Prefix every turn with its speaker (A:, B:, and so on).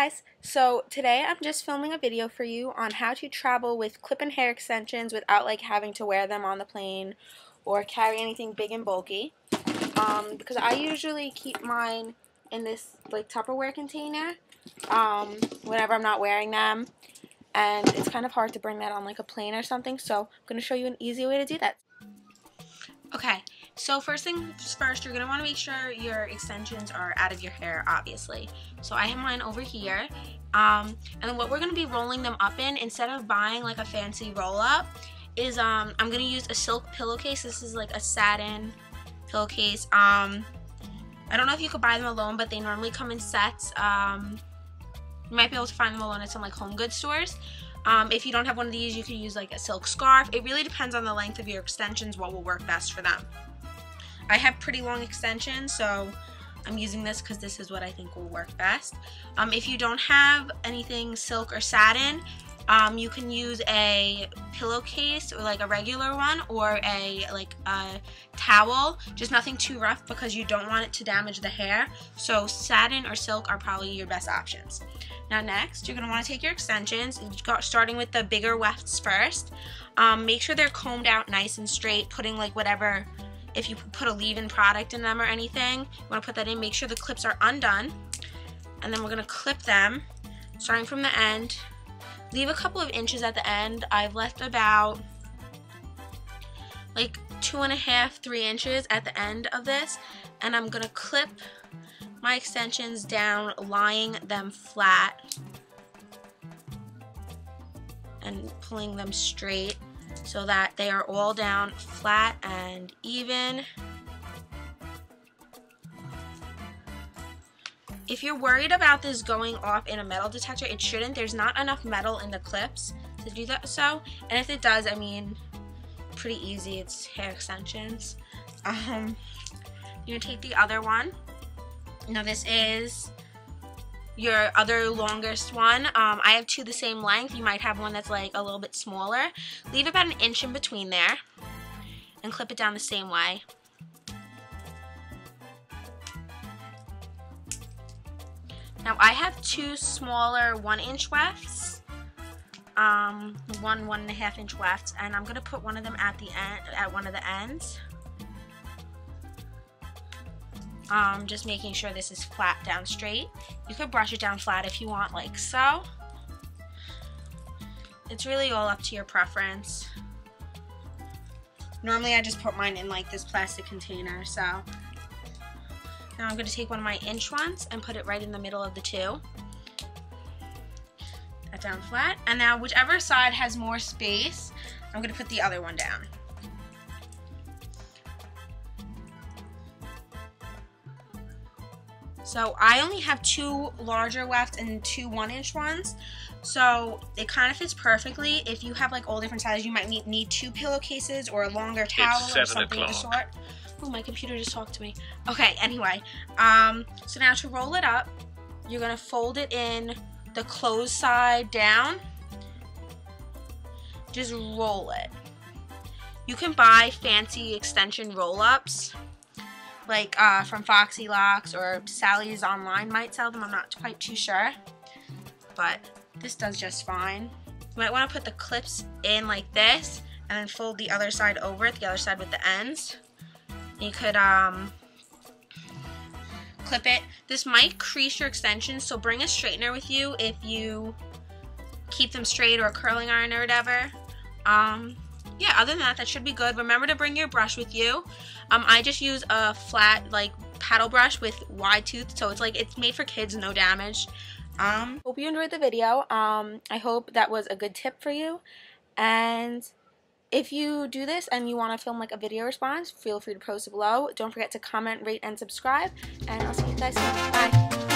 A: guys, so today I'm just filming a video for you on how to travel with clip-in hair extensions without like having to wear them on the plane or carry anything big and bulky. Um, because I usually keep mine in this like Tupperware container um, whenever I'm not wearing them and it's kind of hard to bring that on like a plane or something so I'm going to show you an easy way to do that. Okay, so first things first, you're going to want to make sure your extensions are out of your hair, obviously. So I have mine over here. Um, and what we're going to be rolling them up in, instead of buying like a fancy roll-up, is um, I'm going to use a silk pillowcase. This is like a satin pillowcase. Um, I don't know if you could buy them alone, but they normally come in sets. Um, you might be able to find them alone at some like home goods stores. Um, if you don't have one of these, you can use like a silk scarf. It really depends on the length of your extensions, what will work best for them. I have pretty long extensions, so I'm using this because this is what I think will work best. Um, if you don't have anything silk or satin, um, you can use a pillowcase or like a regular one or a like a towel, just nothing too rough because you don't want it to damage the hair. So satin or silk are probably your best options. Now next, you're going to want to take your extensions, starting with the bigger wefts first. Um, make sure they're combed out nice and straight, putting like whatever, if you put a leave-in product in them or anything, you want to put that in. Make sure the clips are undone. And then we're going to clip them, starting from the end. Leave a couple of inches at the end. I've left about like two and a half, three inches at the end of this. And I'm going to clip my extensions down, lying them flat and pulling them straight so that they are all down flat and even. If you're worried about this going off in a metal detector, it shouldn't. There's not enough metal in the clips to do that so. And if it does, I mean, pretty easy. It's hair extensions. Um, you're gonna take the other one now this is your other longest one. Um, I have two the same length. You might have one that's like a little bit smaller. Leave about an inch in between there and clip it down the same way. Now I have two smaller one inch wefts, um, one one and a half inch wefts, and I'm gonna put one of them at the end, at one of the ends. Um, just making sure this is flat down straight. You could brush it down flat if you want, like so. It's really all up to your preference. Normally I just put mine in like this plastic container, so. Now I'm going to take one of my inch ones and put it right in the middle of the two. That down flat. And now whichever side has more space, I'm going to put the other one down. So I only have two larger wefts and two one inch ones. So it kind of fits perfectly. If you have like all different sizes, you might need, need two pillowcases or a longer towel or something of the sort. Oh, my computer just talked to me. Okay, anyway. Um, so now to roll it up, you're going to fold it in the closed side down. Just roll it. You can buy fancy extension roll-ups like uh, from Foxy Locks or Sally's online might sell them. I'm not quite too sure, but this does just fine. You might want to put the clips in like this and then fold the other side over it, the other side with the ends. You could um, clip it. This might crease your extensions, so bring a straightener with you if you keep them straight or a curling iron or whatever. Um, yeah, other than that, that should be good. Remember to bring your brush with you. Um, I just use a flat, like, paddle brush with wide tooth, so it's like, it's made for kids, no damage. Um, hope you enjoyed the video. Um, I hope that was a good tip for you. And if you do this and you want to film like a video response, feel free to post below. Don't forget to comment, rate, and subscribe. And I'll see you guys soon. Bye.